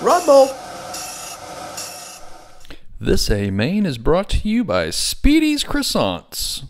Rumble. This A Main is brought to you by Speedy's Croissants.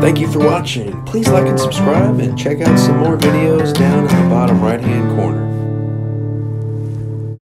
Thank you for watching. Please like and subscribe and check out some more videos down in the bottom right hand corner.